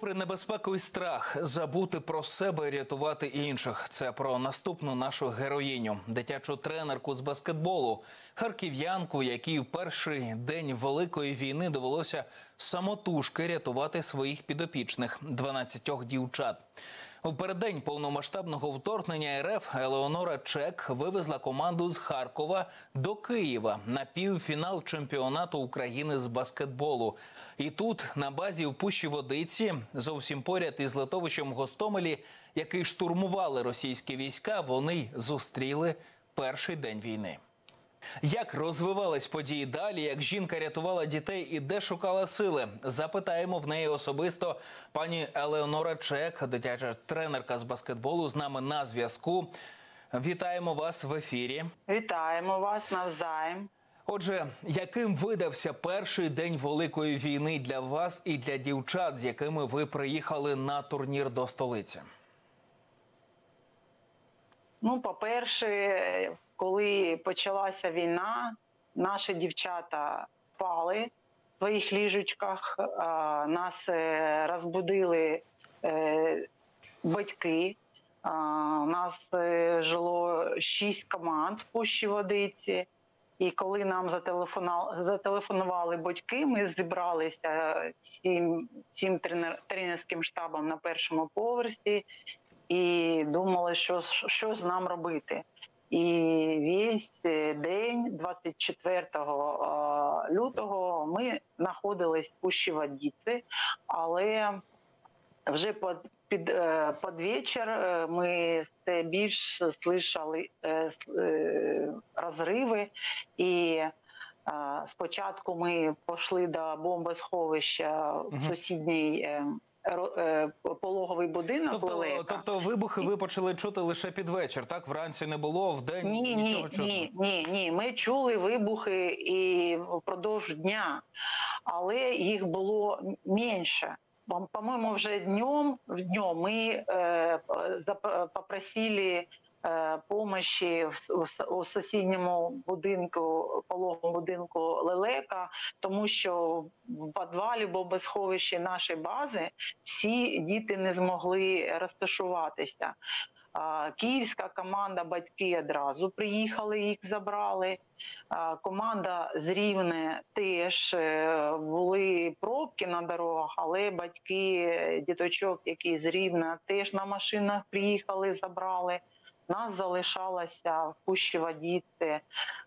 Попри небезпеку і страх, забути про себе і рятувати інших. Це про наступну нашу героїню, дитячу тренерку з баскетболу, харків'янку, якій в перший день великої війни довелося самотужки рятувати своїх підопічних 12 дівчат. У переддень повномасштабного вторгнення РФ Елеонора Чек вивезла команду з Харкова до Києва на півфінал чемпіонату України з баскетболу. І тут, на базі в Пущі Водиці, зовсім поряд із литовищем Гостомелі, який штурмували російські війська, вони зустріли перший день війни. Як розвивались події далі? Як жінка рятувала дітей і де шукала сили? Запитаємо в неї особисто пані Елеонора Чек, дитяча тренерка з баскетболу, з нами на зв'язку. Вітаємо вас в ефірі. Вітаємо вас навзаєм. Отже, яким видався перший день великої війни для вас і для дівчат, з якими ви приїхали на турнір до столиці? Ну, по-перше, коли почалася війна, наші дівчата спали в своїх ліжечках, нас е, розбудили е, батьки. У нас е, жило шість команд в пущі водиці. І коли нам зателефонували батьки, ми зібралися цим, цим тренер, тренерським штабом на першому поверсі і думали, що що з нам робити. І весь день, 24 лютого, ми знаходились в пущі водіці, але вже під під, е, під вечір е, ми все більш слышали е, розриви, і спочатку ми пішли до бомбосховища в сусідній пологовий будинок. Тобто, тобто вибухи ви почали чути лише під вечір, так? Вранці не було, в день ні, нічого ні. Ні, ні, ні. Ми чули вибухи і впродовж дня, але їх було менше. По-моему, вже днем, днем мы э, попросили э, помощи у сусідньому будинку, пологому будинку Лелека, тому що в підвалі бомбосховищі нашої бази всі діти не змогли розташуватися. Київська команда батьки одразу приїхали, їх забрали. Команда з Рівне теж е, були пробки на дорогах, але батьки діточок, які з Рівне, теж на машинах приїхали, забрали. Нас залишалася в Пущі Водіці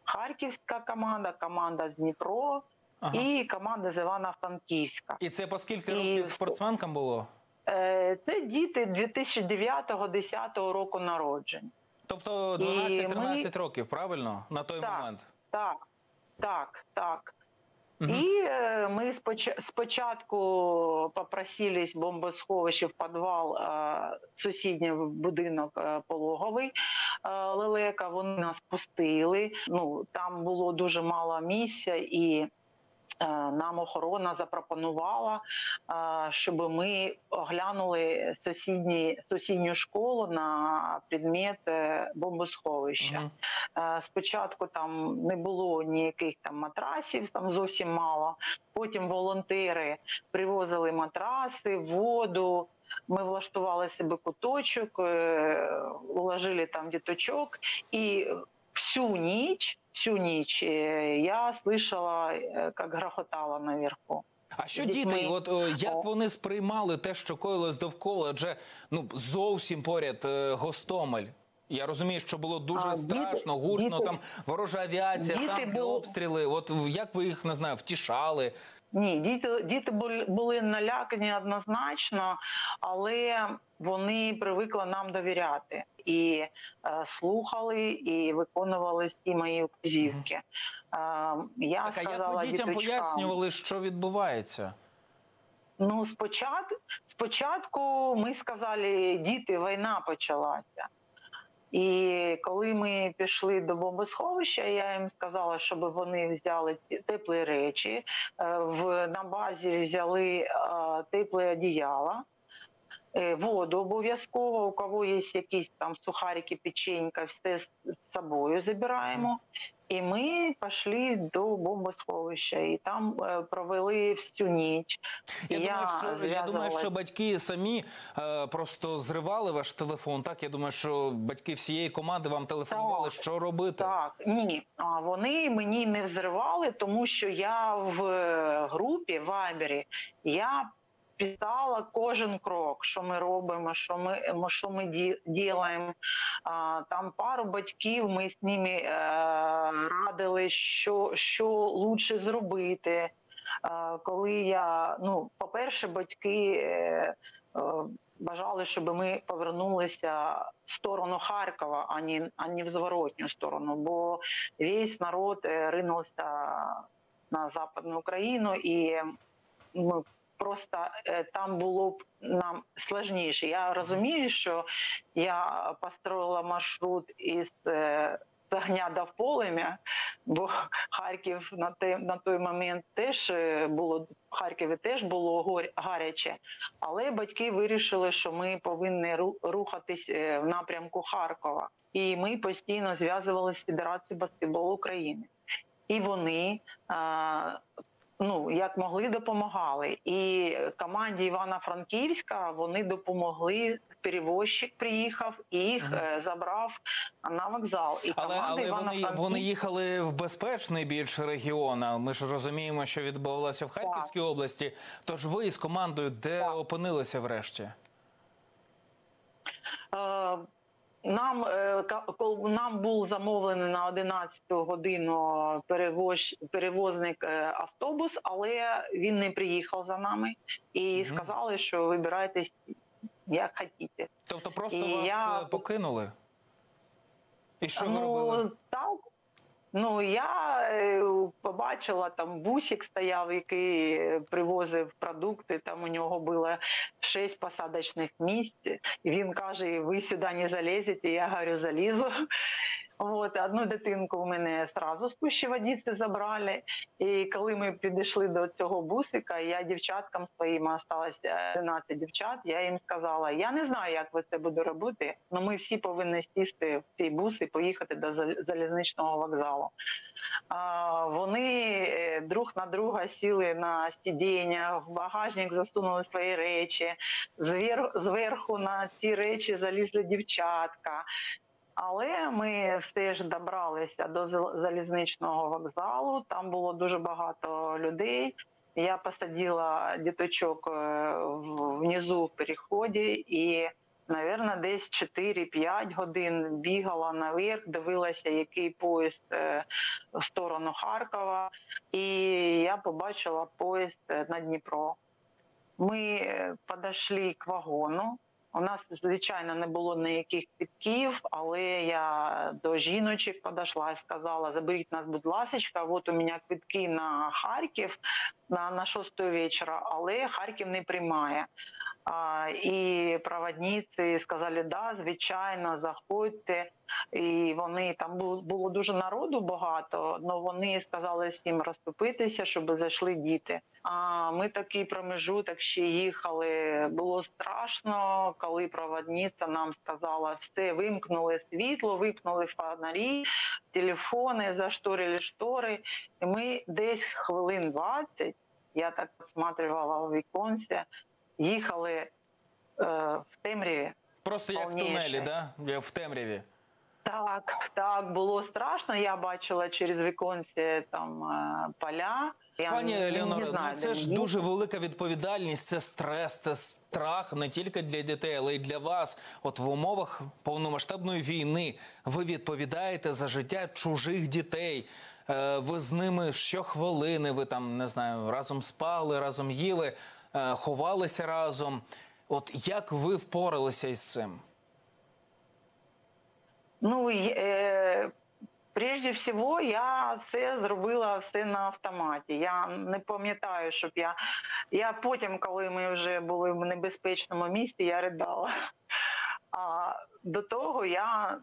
Харківська команда, команда з Дніпро ага. і команда з Івано-Франківська. І це по скільки років спортсменкам було? Е, це діти 2009-2010 року народження. Тобто 12-13 ми... років, правильно? На той так, момент? Так, так, так. Угу. І е, ми спочатку попросились бомбосховище в підвал е, сусідній будинок е, пологовий лелека. Вони нас пустили. Ну там було дуже мало місця і. Е, нам охорона запропонувала, е, щоб ми оглянули сусідні сусідню школу на предмет е, бомбосховища. -huh. Спочатку там не було ніяких там матрасів, там зовсім мало. Потім волонтери привозили матраси, воду. Ми влаштували себе куточок, уложили там діточок і всю ніч всю ніч я слышала, як грохотало наверху. А що діти, от як вони сприймали те, що коїлось довкола? Адже ну зовсім поряд е, Гостомель. Я розумію, що було дуже а, страшно, діти, гучно. Діти, там ворожа авіація, діти танки, було... обстріли. От як ви їх не знаю, втішали? Ні, діти діти були, налякані однозначно, але вони привикли нам довіряти і е, слухали, і виконували всі мої вказівки. Е, я так, сказала, а як ви дітям діточкам, пояснювали, що відбувається? Ну, спочатку, спочатку ми сказали, діти, війна почалася. І коли ми пішли до бомбосховища, я їм сказала, щоб вони взяли теплі речі. Е, в на базі взяли е, тепле одіяло. е, воду обов'язково. У кого є якісь там сухарики, печенька, все з собою забираємо. І ми пішли до бомбосховища, і там е, провели всю ніч. Я, І думаю, що я думаю, що батьки самі е, просто зривали ваш телефон. Так я думаю, що батьки всієї команди вам телефонували, Так. що робити. Так, ні, а вони мені не взривали, тому що я в е, групі в Вайбері я писала кожен крок, що ми робимо, що ми що ми ділаємо. Там пару батьків ми з ними е, радили, що, що лучше зробити. Е, Коли я, ну, по-перше, батьки. е, бажали, щоб ми повернулися в сторону Харкова, а не, а не в зворотню сторону, бо весь народ ринувся на Западну Україну, і ми просто е, там було б нам складніше. Я розумію, що я построїла маршрут із е, з огня до полем'я, бо Харків на те на той момент теж е, було в Харкові теж було гаряче, але батьки вирішили, що ми повинні рухатись в напрямку Харкова, і ми постійно зв'язувалися з Федерацією баскетболу України. І вони а, ну як могли, допомагали. І команді Івана-Франківська вони допомогли. Перевозчик приїхав і їх е, забрав на вокзал. І Але, але вони, Івано-Франківська- вони їхали в безпечний більш регіон. А Ми ж розуміємо, що відбувалося в Харківській області. Тож ви з командою де Так. опинилися врешті? Е, Нам, е, нам був замовлений на 11 годину перевоз, перевозник е, автобус, але він не приїхав за нами і угу. сказали, що вибирайтесь як хотіте. Тобто просто І вас я- е, покинули? І що ви ну робили? так. Ну я е, побачила там бусик стояв, який е, привозив продукти. Там у нього було шість посадочних місць. І він каже: ви сюди не залізете. Я говорю, залізу. От одну дитинку у мене зразу з Пущеводиці забрали. І коли ми підійшли до цього бусика, я дівчаткам своїм осталося 11 дівчат. Я їм сказала: я не знаю, як ви це буде робити, але ми всі повинні сісти в цей бус і поїхати до зал- залізничного вокзалу. А, Вони е, друг на друга сіли на сидіння, в багажник засунули свої речі. Зверху на ці речі залізли дівчатка. Але ми все ж добралися до зал- залізничного вокзалу. Там було дуже багато людей. Я посадила діточок е, внизу в переході і, напевно, десь 4-5 годин бігала наверх, дивилася, який поїзд е, в сторону Харкова. І я побачила поїзд е, на Дніпро. Ми подошли к вагону. У нас, звичайно, не було ніяких підків, але я до жіночок подошла і сказала: заберіть нас, будь ласка, от у мене квитки на Харків на, на 6 вечора, але Харків не приймає. І проводниці сказали, да, звичайно, заходьте. І вони там було, дуже народу багато, але вони сказали всім розступитися, щоб зайшли діти. А ми такий промежуток ще їхали. Було страшно, коли проводниця нам сказала, все вимкнули світло, вимкнули фонарі, телефони, зашторили штори. І ми десь хвилин 20, я так посматривала в віконці, їхали е, в темряві. Просто як в тунелі, да? як в темряві. Так, так, було страшно. Я бачила через віконці там е, поля. Я Пані знаю, ну це ж дуже велика відповідальність, це стрес, це страх не тільки для дітей, але й для вас. От в умовах повномасштабної війни ви відповідаєте за життя чужих дітей. Е, Ви з ними щохвилини, ви там не знаю, разом спали, разом їли, ховалися разом. От як ви впоралися із цим? Ну е, прежде всього, я це зробила все на автоматі. Я не пам'ятаю, щоб я. Я потім, коли ми вже були в небезпечному місці, я ридала. А до того я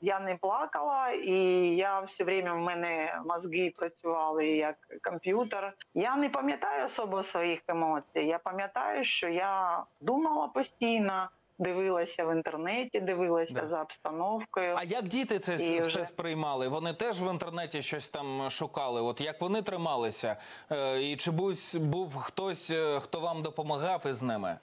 я не плакала, і я все время в мене мозги працювали як комп'ютер. Я не пам'ятаю особо своїх емоцій. Я пам'ятаю, що я думала постійно, дивилася в інтернеті, дивилася Да. за обстановкою. А як діти це І все вже- сприймали? Вони теж в інтернеті щось там шукали. От як вони трималися? Е, І чи був, був хтось, е, хто вам допомагав із ними?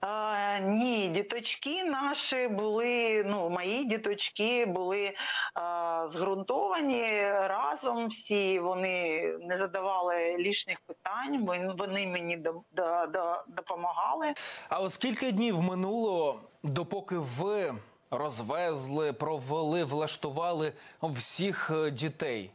А, ні, діточки наші були, ну, мої діточки були а, зґрунтовані разом всі, вони не задавали лишніх питань, вони, вони мені до, до, до, допомагали. А от скільки днів минуло, допоки ви розвезли, провели, влаштували всіх е, дітей?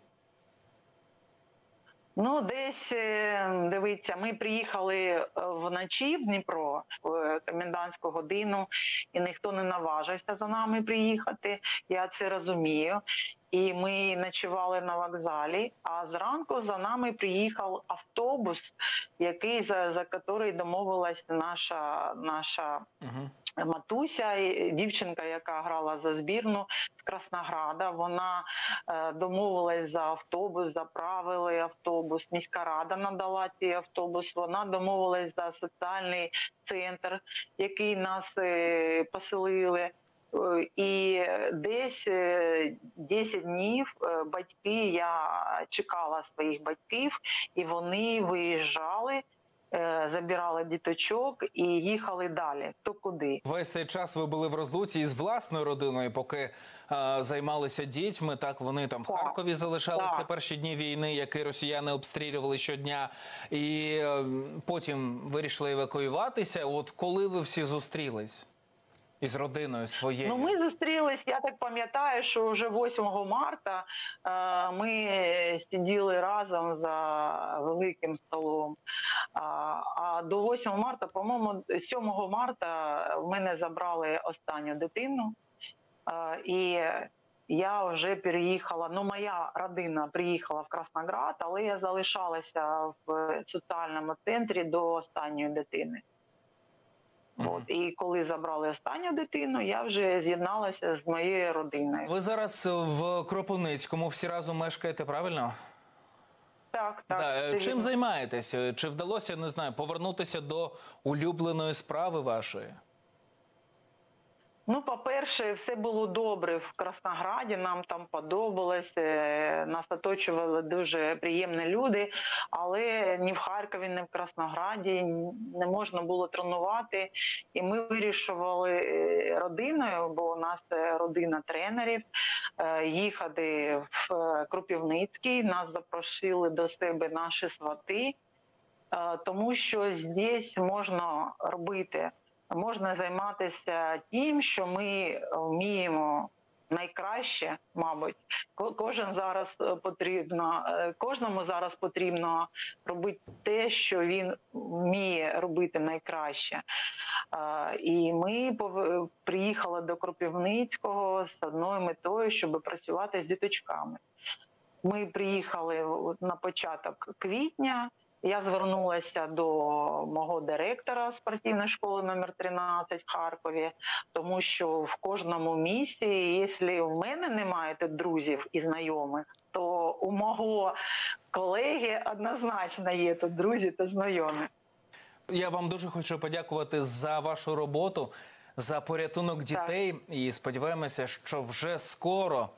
Ну, десь е, дивіться, ми приїхали е, вночі в Дніпро в комендантську годину, і ніхто не наважився за нами приїхати. Я це розумію. І ми ночували на вокзалі. А зранку за нами приїхав автобус, який за, за який домовилась наша наша Угу. Матуся, дівчинка, яка грала за збірну Краснограда, вона е, домовилась за автобус, заправили автобус. Міська рада надала цей автобус. Вона домовилась за соціальний центр, який нас е, поселили. Е, І десь е, 10 днів батьки, я чекала своїх батьків, і вони виїжджали, забирали діточок і їхали далі. То куди. Весь цей час ви були в розлуці із власною родиною, поки е, займалися дітьми. Так вони там в Так. Харкові залишалися Так. перші дні війни, які росіяни обстрілювали щодня, і е, потім вирішили евакуюватися. От коли ви всі зустрілись із родиною своєю? Ну, ми зустрілись. Я так пам'ятаю, що вже 8 марта е, ми сиділи разом за великим столом. А, а до 8 марта, по-моєму, 7 марта в мене забрали останню дитину. Е, і я вже переїхала. Ну, моя родина приїхала в Красноград, але я залишалася в соціальному центрі до останньої дитини. От і коли забрали останню дитину, я вже з'єдналася з моєю родиною. Ви зараз в Кропивницькому всі разом мешкаєте, правильно? Так, так. Да, е, Чим займаєтесь? Е, Чи вдалося не знаю повернутися до улюбленої справи вашої? Ну, по-перше, все було добре в Краснограді. Нам там подобалось. е, Нас оточували дуже приємні люди, але ні в Харкові, ні в Краснограді не можна було тренувати. І ми вирішували е, родиною, бо у нас е, родина тренерів, їхати в Кропивницький. Нас запросили до себе наші свати, тому що здесь можна робити можна займатися тим, що ми вміємо найкраще, мабуть. Кожен зараз е, потрібно, е, кожному зараз потрібно робити те, що він вміє робити найкраще. Е, І ми пов- приїхали до Кропивницького з одною метою, щоб працювати з діточками. Ми приїхали на початок квітня. Я звернулася до мого директора спортивної школи номер 13 в Харкові, тому що в кожному місті, якщо в мене немає друзів і знайомих, то у мого колеги однозначно є тут друзі та знайомі. Я вам дуже хочу подякувати за вашу роботу, за порятунок дітей. І сподіваємося, що вже скоро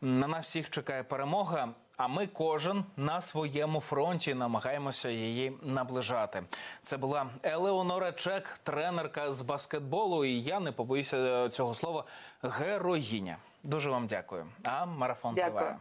на нас всіх чекає перемога. А ми кожен на своєму фронті намагаємося її наближати. Це була Елеонора Чек, тренерка з баскетболу. І я не побоюся цього слова героїня. Дуже вам дякую. А марафон триває.